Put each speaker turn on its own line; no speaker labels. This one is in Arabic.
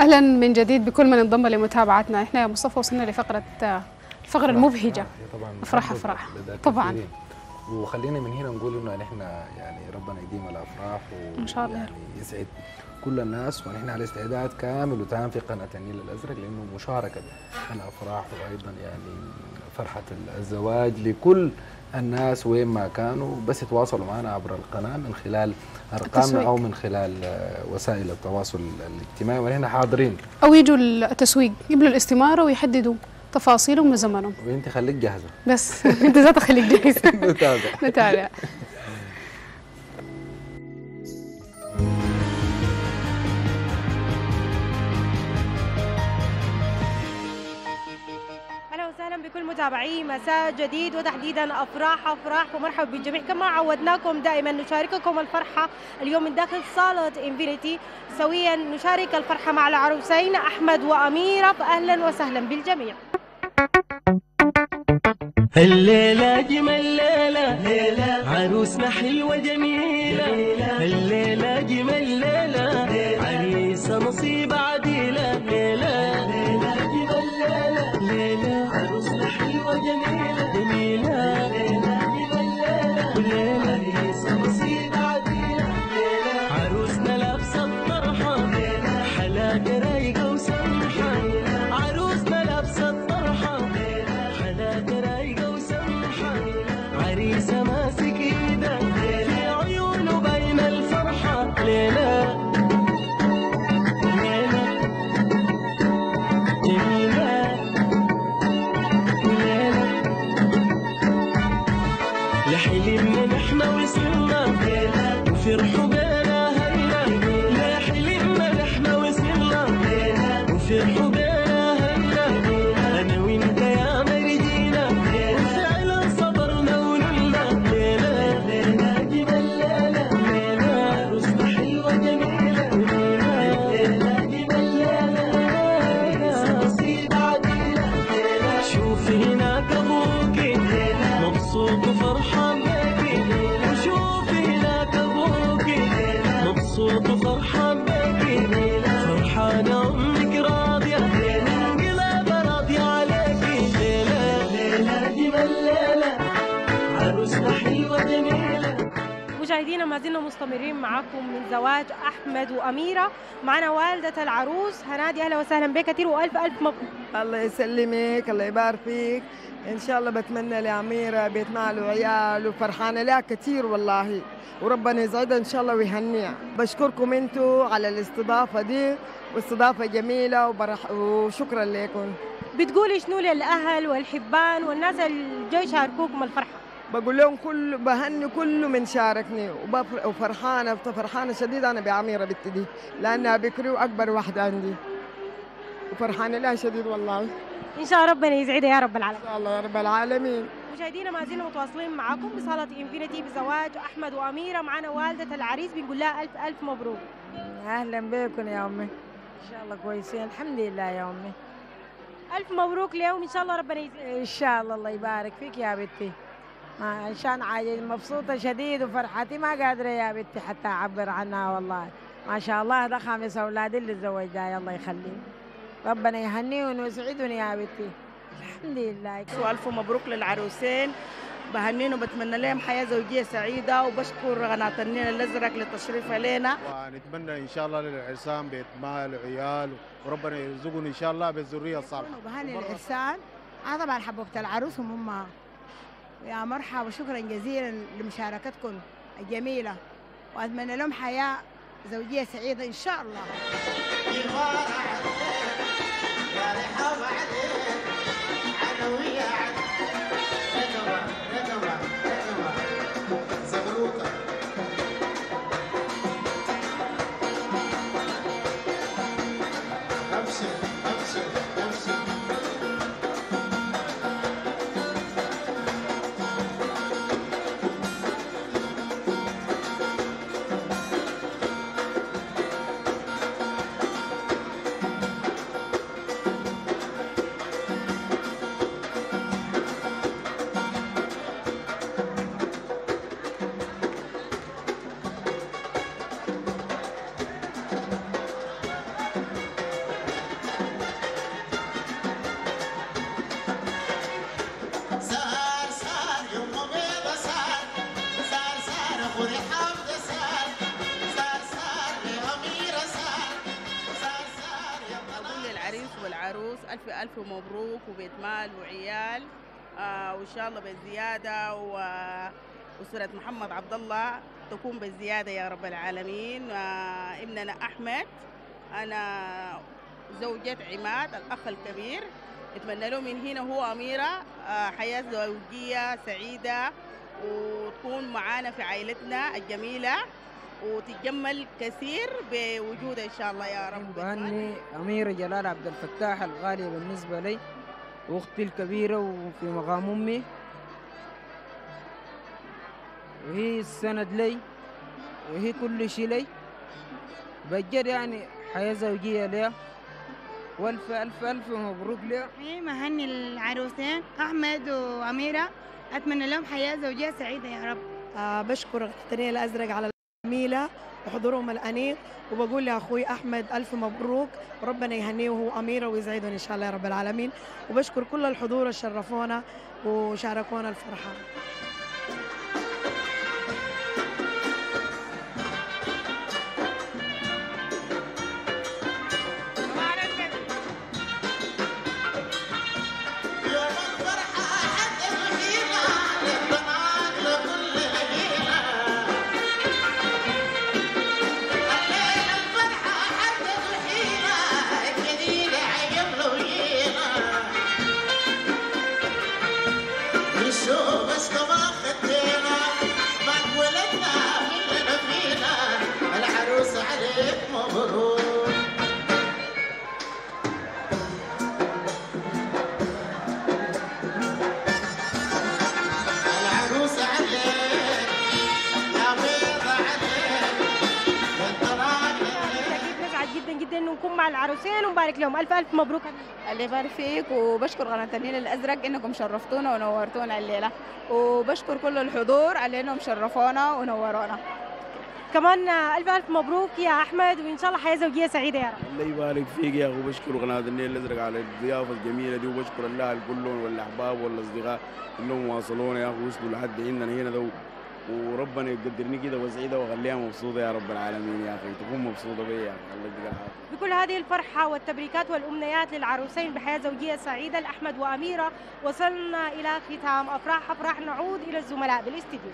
أهلا من جديد بكل من انضم لمتابعتنا إحنا يا مصطفى وصلنا لفقرة الفقره المبهجه
طبعا
أفراح.
لله
طبعاً.
وخلينا من هنا نقول إنه نحن يعني ربنا يديم الأفراح
إن شاء الله.
يعني يسعد كل الناس ونحن على استعداد كامل وتام في قناه النيل الازرق لأنه مشاركة الأفراح وأيضا يعني فرحة الزواج لكل الناس وين ما كانوا بس يتواصلوا معنا عبر القناة من خلال
التسويق.
أو من خلال آه، وسائل التواصل الاجتماعي. ونحن حاضرين.
أو يجوا التسويق يملوا الاستمارة ويحددوا تفاصيلهم وزمنهم
وأنت خليك جاهزة.
بس أنت ذاتك خليك جاهز
نتابع
نتابع
متابعي مساء جديد وتحديدا أفراح أفراح. ومرحبا بالجميع كما عودناكم دائما نشارككم الفرحة اليوم من داخل صالة إنفينيتي. سويا نشارك الفرحة مع العروسين أحمد واميره فاهلا وسهلا بالجميع.
الليلة جمل ليلة ليلة. عروسنا حلوة جميلة. الليلة جمل ليلة عريسة نصيب الفرحة ليلة مبسوط وفرحان
مشاهدينا ما زلنا مستمرين معكم من زواج أحمد وأميرة. معنا والدة العروس. هنادي أهلا وسهلا بك كثير وألف ألف مبروك
الله يسلمك الله يبارك فيك. إن شاء الله بتمنى لأميرة بيت مال وعيال وفرحانة. لها كثير والله. وربنا يسعدها إن شاء الله ويهنيها. بشكركم أنتوا على الاستضافة دي واستضافة جميلة وبرح وشكرا لكم.
بتقولي شنو للأهل والحبان والناس اللي جو يشاركوكم الفرحة؟
بقول لهم كل بهني كل من شاركني وبفر- وفرحانه فرحانة شديدة أنا بعميرة بنتي دي لأنها بكري وأكبر واحدة عندي. وفرحانة لها شديد والله. إن
ان شاء الله ربنا يسعدها يا رب العالمين.
شاء الله يا رب العالمين.
مشاهدينا ما زلنا متواصلين معكم بصالة إنفينيتي بزواج أحمد وأميرة معنا والدة العريس بنقول لها ألف ألف مبروك.
أهلا بكم يا أمي. إن شاء الله كويسين. الحمد لله يا أمي.
ألف مبروك اليوم إن شاء الله ربنا يسعدك.
إن شاء الله الله يبارك فيك يا بنتي. عشان عايز مبسوطة شديد وفرحتي ما قادرة يا بنتي حتى أعبر عنها والله. ما شاء الله ده خامس أولادي اللي تزوجها الله يخليه ربنا يهنيهم ويسعدني يا بنتي. الحمد لله.
والف مبروك للعروسين. بهنين وبتمنى لهم حياة زوجية سعيدة وبشكر قناه النيل الأزرق لتشريفها لنا
ونتمنى إن شاء الله للعرسان بيت مال وعيال وربنا يرزقهم إن شاء الله بالذرية الصالحة.
وبهني العرسان أنا طبعا حبوبة العروس وامها يا مرحبا وشكرا جزيلا لمشاركتكم الجميلة وأتمنى لهم حياة زوجية سعيدة إن شاء الله.
ألف مبروك وبيت مال وعيال. آه وإن شاء الله بالزيادة وأسرة محمد عبد الله تكون بالزيادة يا رب العالمين. آه إبننا أحمد أنا زوجة عماد الأخ الكبير. نتمنى له من هنا هو أميرة. آه حياة زوجية سعيدة وتكون معانا في عائلتنا الجميلة. وتتجمل كثير بوجوده إن شاء الله يا رب.
بهني أميرة جلال عبد الفتاح الغالية بالنسبة لي وأختي الكبيرة وفي مقام أمي. وهي السند لي وهي كل شيء لي. بجد يعني حياة زوجية ليها وألف ألف ألف مبروك ليها
مهني العروسين أحمد وأميرة أتمنى لهم حياة زوجية سعيدة يا رب.
آه بشكر التنين الأزرق على الجميلة وحضورهم الأنيق وبقول لأخوي أحمد ألف مبروك. وربنا يهنيه وهو أميرة ويسعدهم إن شاء الله يا رب العالمين. وبشكر كل الحضور اللي شرفونا وشاركونا الفرحة نسعد جدا جدا إنه نكون مع العروسين ونبارك لهم. ألف ألف مبروك.
الله يبارك فيك وبشكر قناة النيل الأزرق إنكم شرفتونا ونورتونا الليلة. وبشكر كل الحضور على إنهم شرفونا ونورونا.
كمان ألف ألف مبروك يا أحمد وإن شاء الله حياة زوجية سعيدة يا رب.
الله يبارك فيك يا اخو بشكر قناة النيل الأزرق على الضيافة الجميلة دي وبشكر الاهل كلهم والأحباب والأصدقاء إنهم واصلونا يا اخو وصلوا لحد عندنا هنا ده وربنا يقدرني كده وسعيده وأخليها مبسوطة يا رب العالمين يا أخي تكون مبسوطة بيا يا أخي الله يديك
بكل هذه الفرحة والتبريكات والأمنيات للعروسين بحياة زوجية سعيدة لأحمد وأميرة وصلنا إلى ختام. أفراح أفراح نعود إلى الزملاء بالإستديو.